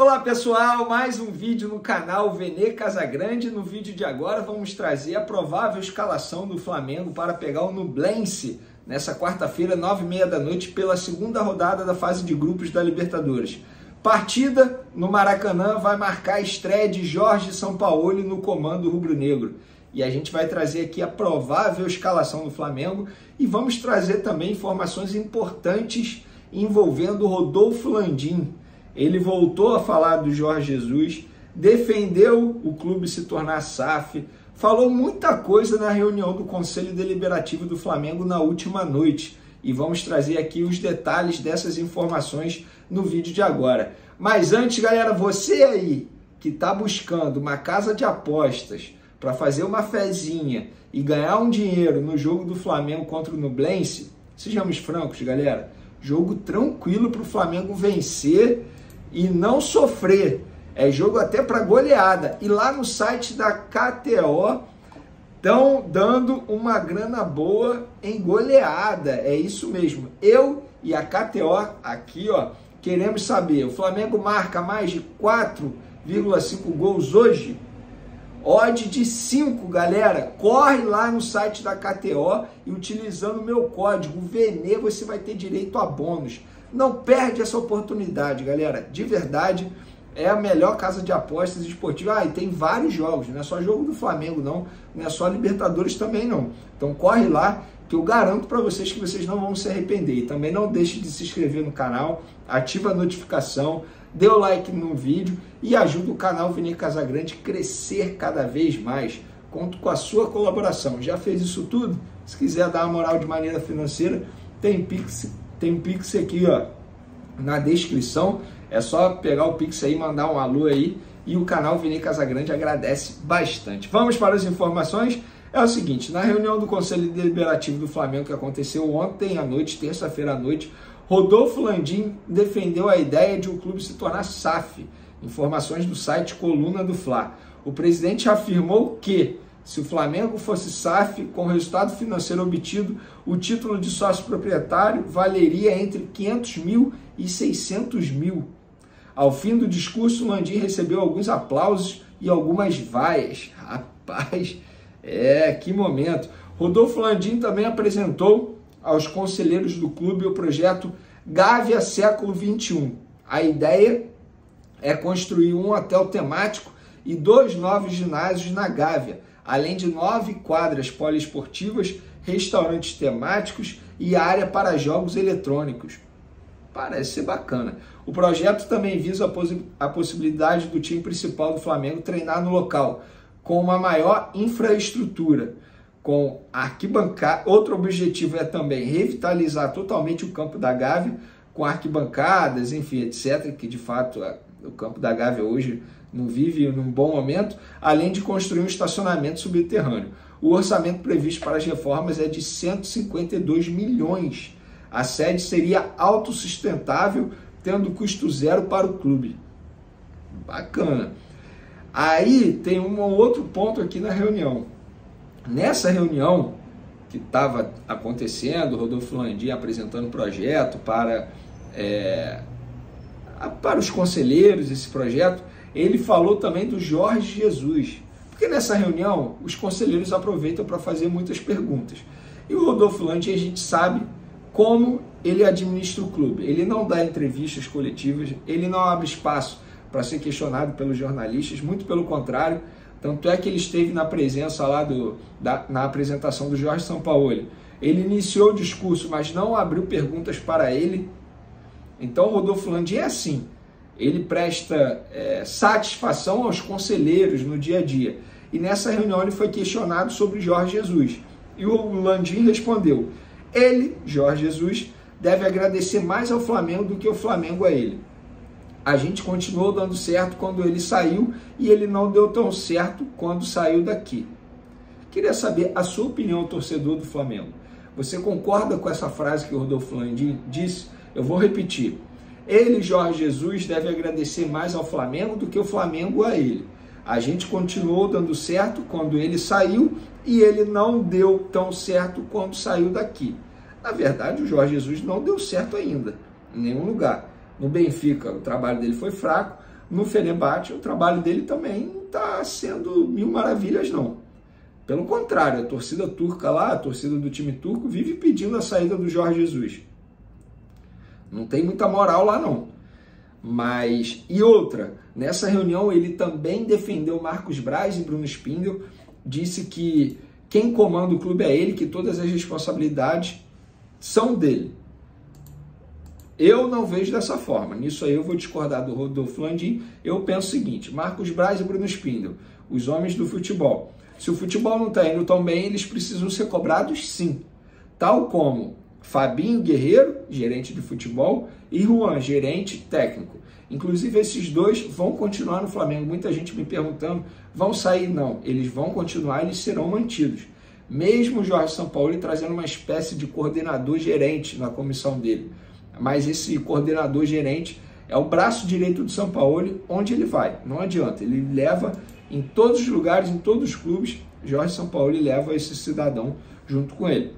Olá pessoal, mais um vídeo no canal Vene Casagrande. No vídeo de agora vamos trazer a provável escalação do Flamengo para pegar o Nublense nessa quarta-feira, nove e meia da noite, pela segunda rodada da fase de grupos da Libertadores. Partida no Maracanã vai marcar a estreia de Jorge Sampaoli no comando rubro-negro. E a gente vai trazer aqui a provável escalação do Flamengo e vamos trazer também informações importantes envolvendo Rodolfo Landim, ele voltou a falar do Jorge Jesus, defendeu o clube se tornar SAF, falou muita coisa na reunião do Conselho Deliberativo do Flamengo na última noite. E vamos trazer aqui os detalhes dessas informações no vídeo de agora. Mas antes, galera, você aí que está buscando uma casa de apostas para fazer uma fezinha e ganhar um dinheiro no jogo do Flamengo contra o Nublense, sejamos francos, galera, jogo tranquilo para o Flamengo vencer e não sofrer. É jogo até para goleada. E lá no site da KTO estão dando uma grana boa em goleada. É isso mesmo. Eu e a KTO aqui, ó, queremos saber. O Flamengo marca mais de 4,5 gols hoje? Odd de 5, galera. Corre lá no site da KTO e utilizando o meu código VENE você vai ter direito a bônus. Não perde essa oportunidade, galera. De verdade, é a melhor casa de apostas esportiva. Ah, e tem vários jogos, não é só jogo do Flamengo, não. Não é só Libertadores também, não. Então corre lá, que eu garanto para vocês que vocês não vão se arrepender. E também não deixe de se inscrever no canal, ativa a notificação, dê o like no vídeo e ajuda o canal Vini Casagrande crescer cada vez mais. Conto com a sua colaboração. Já fez isso tudo? Se quiser dar uma moral de maneira financeira, tem Pix tem um Pix aqui, ó, na descrição. É só pegar o Pix aí, mandar um alô aí e o canal Vini Casagrande agradece bastante. Vamos para as informações. É o seguinte, na reunião do Conselho Deliberativo do Flamengo que aconteceu ontem à noite, terça-feira à noite, Rodolfo Landim defendeu a ideia de o clube se tornar SAF. Informações do site Coluna do Fla. O presidente afirmou que se o Flamengo fosse SAF, com o resultado financeiro obtido, o título de sócio proprietário valeria entre 500 mil e 600 mil. Ao fim do discurso, Landim recebeu alguns aplausos e algumas vaias. Rapaz, é, que momento. Rodolfo Landim também apresentou aos conselheiros do clube o projeto Gávea Século XXI. A ideia é construir um hotel temático e dois novos ginásios na Gávea, além de nove quadras poliesportivas, restaurantes temáticos e área para jogos eletrônicos. Parece ser bacana. O projeto também visa a, poss a possibilidade do time principal do Flamengo treinar no local, com uma maior infraestrutura, com arquibancada. Outro objetivo é também revitalizar totalmente o campo da Gávea, com arquibancadas, enfim, etc., que de fato o campo da Gávea hoje não vive num bom momento, além de construir um estacionamento subterrâneo. O orçamento previsto para as reformas é de 152 milhões. A sede seria autossustentável, tendo custo zero para o clube. Bacana. Aí tem um outro ponto aqui na reunião. Nessa reunião que estava acontecendo, Rodolfo Landim apresentando o projeto para, é, para os conselheiros, esse projeto, ele falou também do Jorge Jesus. Porque nessa reunião os conselheiros aproveitam para fazer muitas perguntas. E o Rodolfo Lange, a gente sabe como ele administra o clube. Ele não dá entrevistas coletivas, ele não abre espaço para ser questionado pelos jornalistas, muito pelo contrário. Tanto é que ele esteve na presença lá do, da, na apresentação do Jorge Sampaoli. Ele iniciou o discurso, mas não abriu perguntas para ele. Então o Rodolfo Lange é assim ele presta é, satisfação aos conselheiros no dia a dia. E nessa reunião ele foi questionado sobre Jorge Jesus. E o Landim respondeu: ele, Jorge Jesus, deve agradecer mais ao Flamengo do que o Flamengo a ele. A gente continuou dando certo quando ele saiu e ele não deu tão certo quando saiu daqui. Queria saber a sua opinião, torcedor do Flamengo. Você concorda com essa frase que o Rodolfo Landim disse? Eu vou repetir. Ele, Jorge Jesus, deve agradecer mais ao Flamengo do que o Flamengo a ele. A gente continuou dando certo quando ele saiu e ele não deu tão certo quando saiu daqui. Na verdade, o Jorge Jesus não deu certo ainda, em nenhum lugar. No Benfica, o trabalho dele foi fraco, no Fenerbahçe, o trabalho dele também não está sendo mil maravilhas, não. Pelo contrário, a torcida turca lá, a torcida do time turco, vive pedindo a saída do Jorge Jesus. Não tem muita moral lá, não. Mas, e outra, nessa reunião ele também defendeu Marcos Braz e Bruno Spindel, disse que quem comanda o clube é ele, que todas as responsabilidades são dele. Eu não vejo dessa forma. Nisso aí eu vou discordar do Rodolfo Landim. Eu penso o seguinte: Marcos Braz e Bruno Spindel, os homens do futebol. Se o futebol não está indo tão bem, eles precisam ser cobrados sim. Tal como Fabinho Guerreiro, gerente de futebol, e Juan, gerente técnico. Inclusive, esses dois vão continuar no Flamengo. Muita gente me perguntando: vão sair? Não, eles vão continuar, eles serão mantidos. Mesmo o Jorge Sampaoli trazendo uma espécie de coordenador gerente na comissão dele mas esse coordenador gerente é o braço direito do São Paulo, onde ele vai. Não adianta, ele leva em todos os lugares, em todos os clubes, Jorge São Paulo leva esse cidadão junto com ele.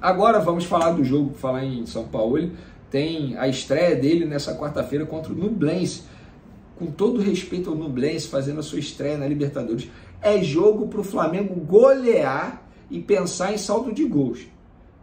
Agora vamos falar do jogo, falar em São Paulo. Tem a estreia dele nessa quarta-feira contra o Nublense. Com todo respeito ao Nublense, fazendo a sua estreia na Libertadores. É jogo para o Flamengo golear e pensar em saldo de gols.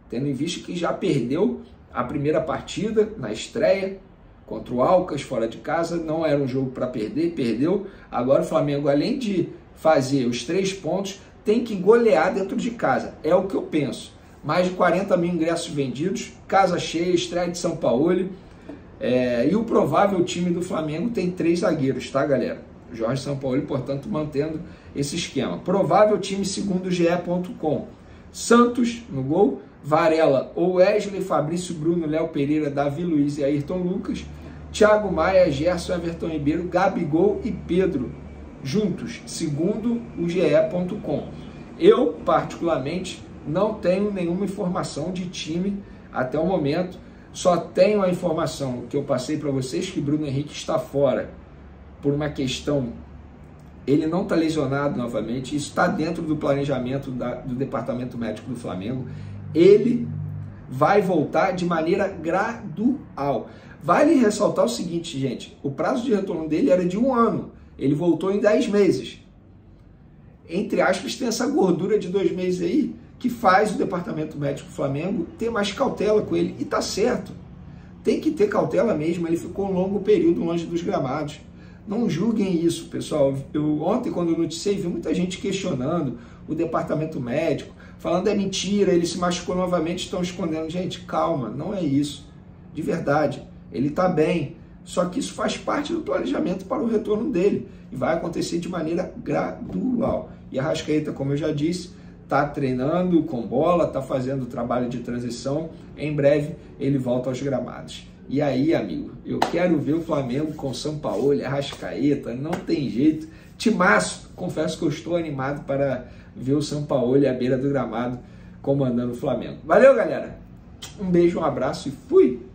Tendo em vista que já perdeu a primeira partida na estreia contra o Alcas fora de casa não era um jogo para perder, perdeu. Agora o Flamengo, além de fazer os três pontos, tem que golear dentro de casa. É o que eu penso. Mais de 40 mil ingressos vendidos, casa cheia, estreia de São Paulo. É, e o provável time do Flamengo tem três zagueiros, tá, galera? Jorge São Paulo, portanto, mantendo esse esquema. Provável time segundo GE.com. Santos no gol, Varela ou Wesley, Fabrício Bruno, Léo Pereira, Davi Luiz e Ayrton Lucas, Thiago Maia, Gerson, Everton Ribeiro, Gabigol e Pedro, juntos, segundo o GE.com. Eu, particularmente, não tenho nenhuma informação de time até o momento, só tenho a informação que eu passei para vocês que Bruno Henrique está fora por uma questão. Ele não está lesionado novamente, isso está dentro do planejamento da, do Departamento Médico do Flamengo. Ele vai voltar de maneira gradual. Vale ressaltar o seguinte, gente: o prazo de retorno dele era de um ano, ele voltou em 10 meses. Entre aspas, tem essa gordura de dois meses aí que faz o departamento médico do Flamengo ter mais cautela com ele. E tá certo. Tem que ter cautela mesmo. Ele ficou um longo período longe dos gramados. Não julguem isso, pessoal. Eu, ontem, quando eu noticiei, vi muita gente questionando o departamento médico falando é mentira, ele se machucou novamente, estão escondendo. Gente, calma, não é isso. De verdade, ele está bem. Só que isso faz parte do planejamento para o retorno dele e vai acontecer de maneira gradual. E a Rascaeta, como eu já disse, está treinando com bola, está fazendo o trabalho de transição. Em breve ele volta aos gramados. E aí, amigo, eu quero ver o Flamengo com São Paulo, Arrascaeta, não tem jeito. Timaço, confesso que eu estou animado para ver o São Paulo à beira do gramado comandando o Flamengo. Valeu, galera! Um beijo, um abraço e fui!